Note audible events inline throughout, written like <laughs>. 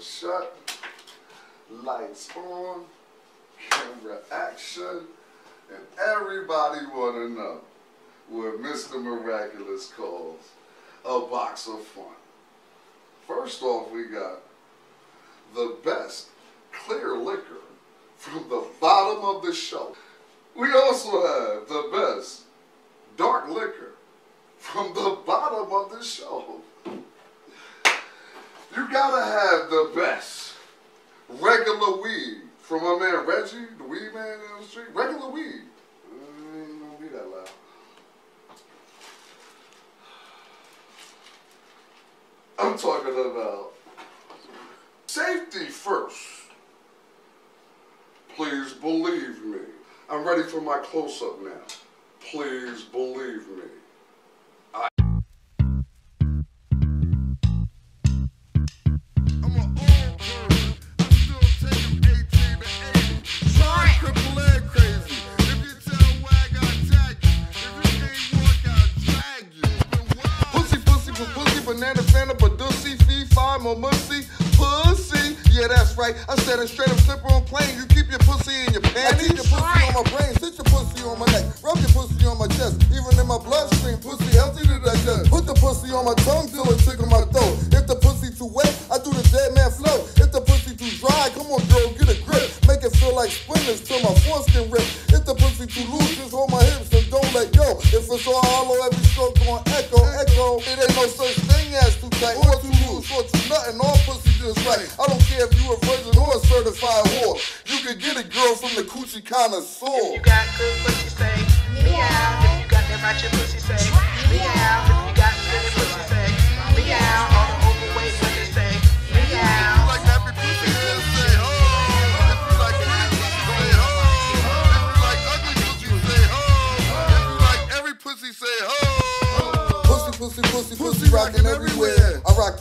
door shut, lights on, camera action, and everybody want to know what Mr. Miraculous calls a box of fun. First off, we got the best clear liquor from the bottom of the shelf. We also have the best dark liquor from the bottom of the shelf. You gotta have the best regular weed from my man Reggie, the weed man in the street. Regular weed. Ain't gonna be that loud. I'm talking about safety first. Please believe me. I'm ready for my close up now. Please believe me. More mussy, pussy. Yeah, that's right. I said it straight up, slipper on plane. You keep your pussy in your I panties. need your pussy on my brain, sit your pussy on my neck, rub your pussy on my chest, even in my bloodstream, pussy healthy to digest. Put the pussy on my tongue till it tickle my throat. If the pussy too wet, I do the dead man flow. If the pussy too dry, come on girl, get a grip. Make it feel like splinters till my foreskin rip. If the pussy too loose, just hold my hips and don't let go. If it's all hollow, pussy right. I don't care if you a virgin or a certified whore. You can get a girl from the coochie connoisseur. You got good pussy, say meow. If you got that ratchet pussy, say meow.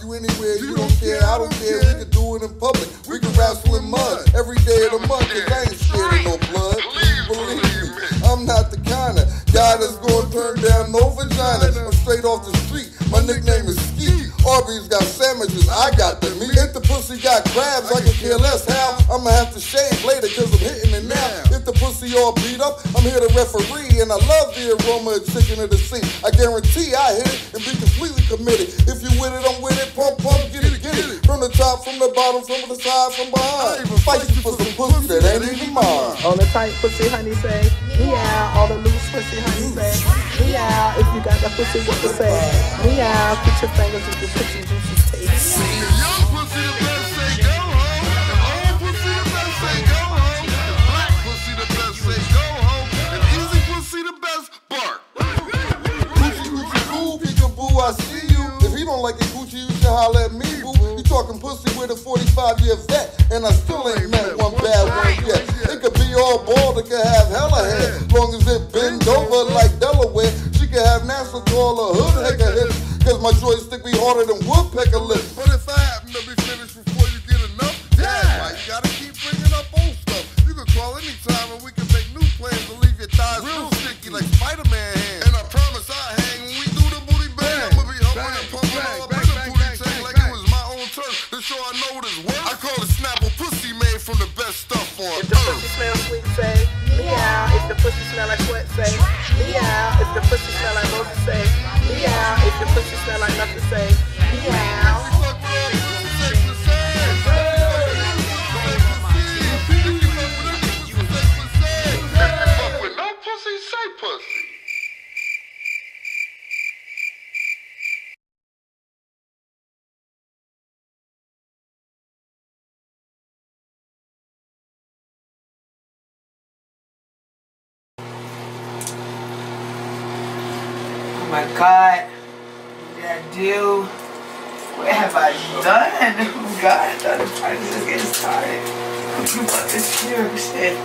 You anywhere, you don't care, I don't care. We can do it in public, we can wrestle in mud every day of the month, cause I ain't scared of no blood. Please believe me, I'm not the kind of guy that's gonna turn down no vagina. I'm straight off the street, my nickname is Ski. Arby's got sandwiches, I got the meat. If the pussy got crabs, I can care less how. I'ma have to shave later, cause I'm hitting it now. The pussy all beat up, I'm here to referee, and I love the aroma of chicken in the sea. I guarantee I hit it and be completely committed. If you with it, I'm with it. Pump, pump, get it, get it. From the top, from the bottom, from the side, from behind. Fight you for some pussy that ain't even mine. All the tight pussy, honey, say meow. All the loose pussy, honey, say meow. If you got that pussy, what to say? Meow. Put your fingers in your pussy juices taste. Holler at me, boo. You talking pussy with a 45 year vet, and I still ain't met one bad one yet. It could be all bald, it could have hella hair. Long as it bend over like Delaware, she could have NASA call her hood heck of hips. Cause my joystick be harder than woodpecker lips. But if I happen to be finished before you get enough, yeah, why you gotta keep bringing up old stuff? You can call anytime and we can make new plans to leave your thighs real sticky like Spider-Man hands. My God. What did I do? What have I done? <laughs> Oh God, I thought party was just getting started. <laughs> I'm about this shit.